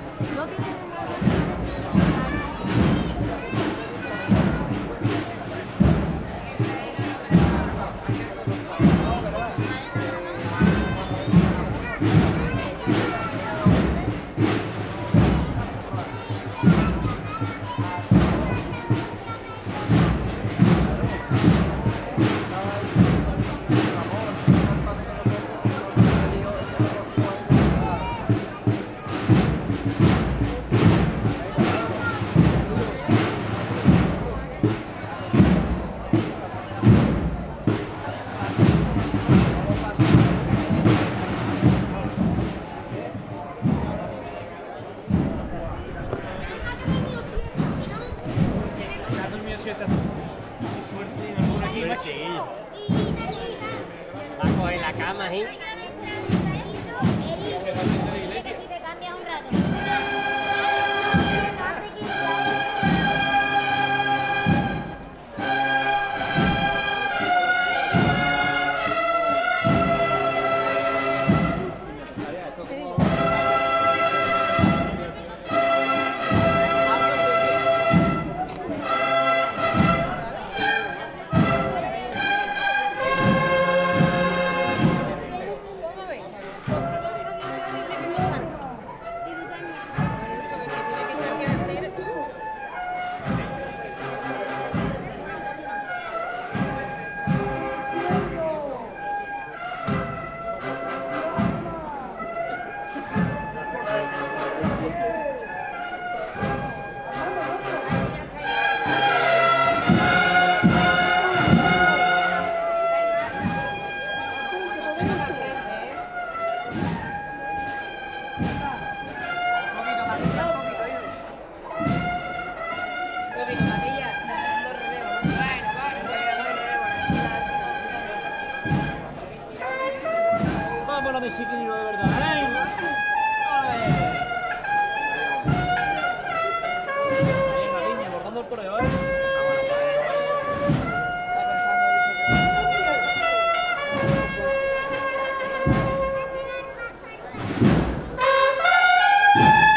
sea, no sí. Va a coger la cama, ¿eh? Yeah.